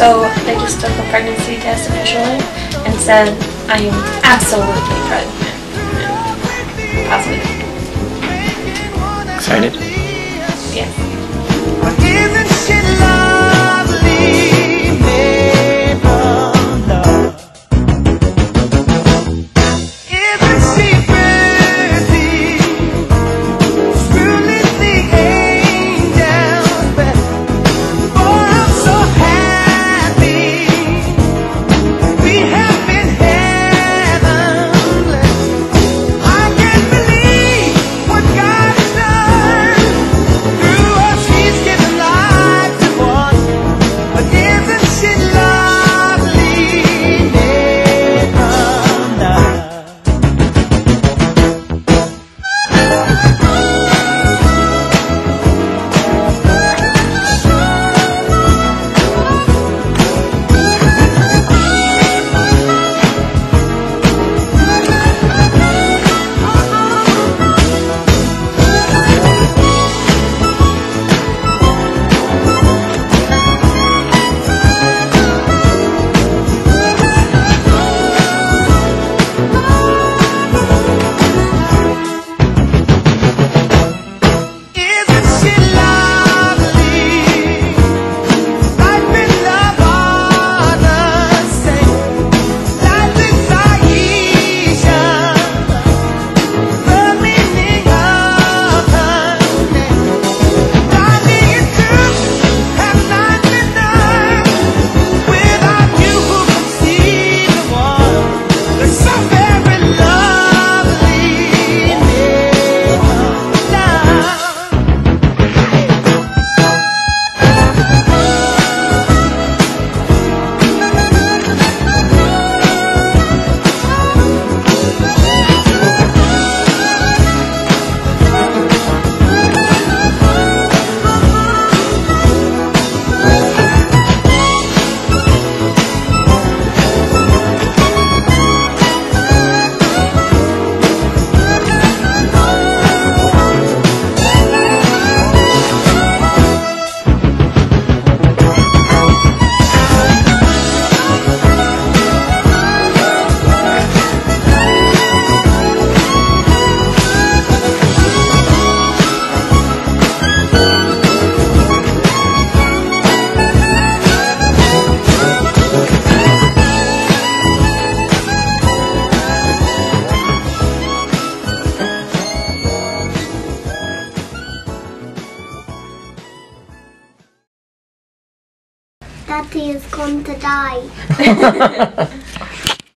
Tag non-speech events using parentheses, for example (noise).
So I just took a pregnancy test officially and said I am absolutely pregnant. Positive. Excited? Yes. He's going to die. (laughs) (laughs)